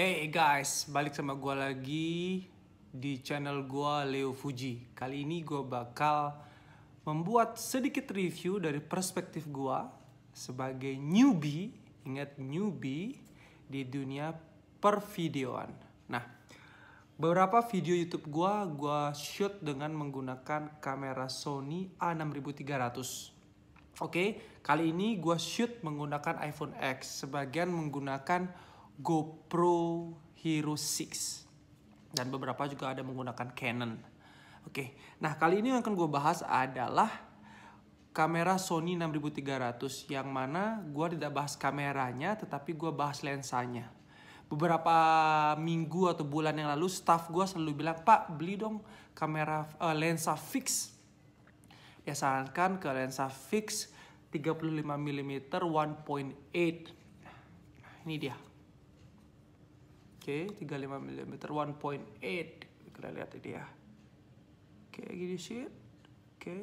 Hey guys, balik sama gue lagi di channel gue Leo Fuji. Kali ini gue bakal membuat sedikit review dari perspektif gue sebagai newbie, ingat newbie di dunia pervideoan. Nah, beberapa video YouTube gue gue shoot dengan menggunakan kamera Sony A6300. Oke, kali ini gue shoot menggunakan iPhone X, sebagian menggunakan GoPro Hero 6 dan beberapa juga ada menggunakan Canon. Oke, nah kali ini yang akan gue bahas adalah kamera Sony 6300 yang mana gue tidak bahas kameranya tetapi gue bahas lensanya. Beberapa minggu atau bulan yang lalu staff gue selalu bilang Pak beli dong kamera uh, lensa fix. Dia sarankan ke lensa fix 35 mm 1.8. Ini dia Oke, okay, 35 mm 1.8. Kita lihat ini ya. Oke, okay, gini sih. Oke. Okay.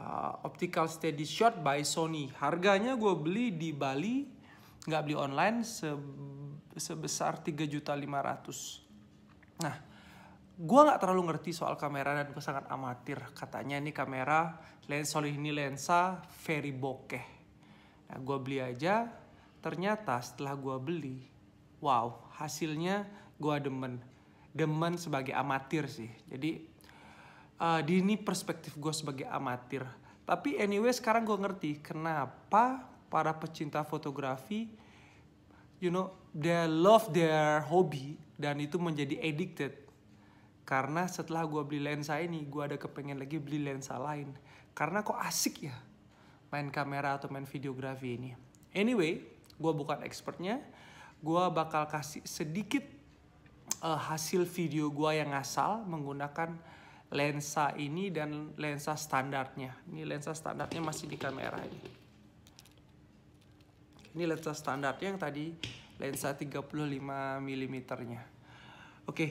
Uh, optical steady shot by Sony. Harganya gue beli di Bali, nggak beli online se sebesar 3 juta 500. Nah, gue nggak terlalu ngerti soal kamera dan gue sangat amatir. Katanya ini kamera lensa ini lensa very bokeh. Nah, gue beli aja. Ternyata setelah gue beli, wow hasilnya gue demen. Demen sebagai amatir sih. Jadi uh, di ini perspektif gue sebagai amatir. Tapi anyway sekarang gue ngerti kenapa para pecinta fotografi you know they love their hobby dan itu menjadi addicted. Karena setelah gue beli lensa ini gue ada kepengen lagi beli lensa lain. Karena kok asik ya main kamera atau main videografi ini. Anyway gue bukan expertnya gue bakal kasih sedikit uh, hasil video gue yang asal menggunakan lensa ini dan lensa standarnya. Ini lensa standarnya masih di kamera ini. Ini lensa standarnya yang tadi lensa 35 mm nya. Oke. Okay.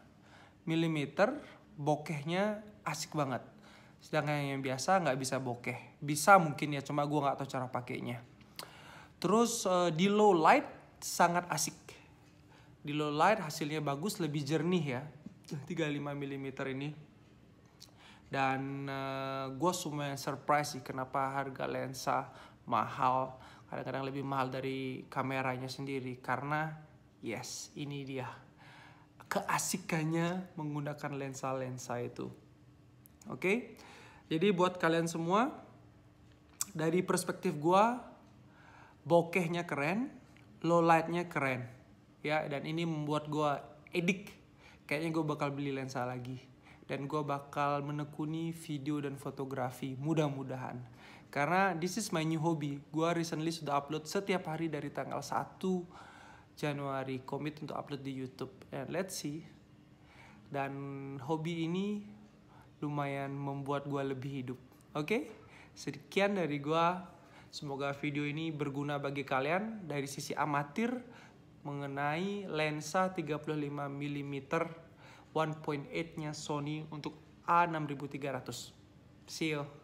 mm bokehnya asik banget. Sedangkan yang biasa nggak bisa bokeh. Bisa mungkin ya, cuma gue nggak tahu cara pakainya. Terus uh, di low light sangat asik. Di low light hasilnya bagus, lebih jernih ya. 35 mm ini. Dan uh, eh, gue semua surprise sih kenapa harga lensa mahal. Kadang-kadang lebih mahal dari kameranya sendiri. Karena yes, ini dia keasikannya menggunakan lensa-lensa itu. Oke, okay? jadi buat kalian semua, dari perspektif gua, bokehnya keren, low lightnya keren, ya. Dan ini membuat gua edik. Kayaknya gue bakal beli lensa lagi. Dan gue bakal menekuni video dan fotografi, mudah-mudahan. Karena this is my new hobby. Gue recently sudah upload setiap hari dari tanggal 1 Januari komit untuk upload di YouTube. And let's see. Dan hobi ini lumayan membuat gue lebih hidup. Oke? Okay? sekian dari gue semoga video ini berguna bagi kalian. Dari sisi amatir mengenai lensa 35 mm 1.8 nya Sony untuk A6300 see you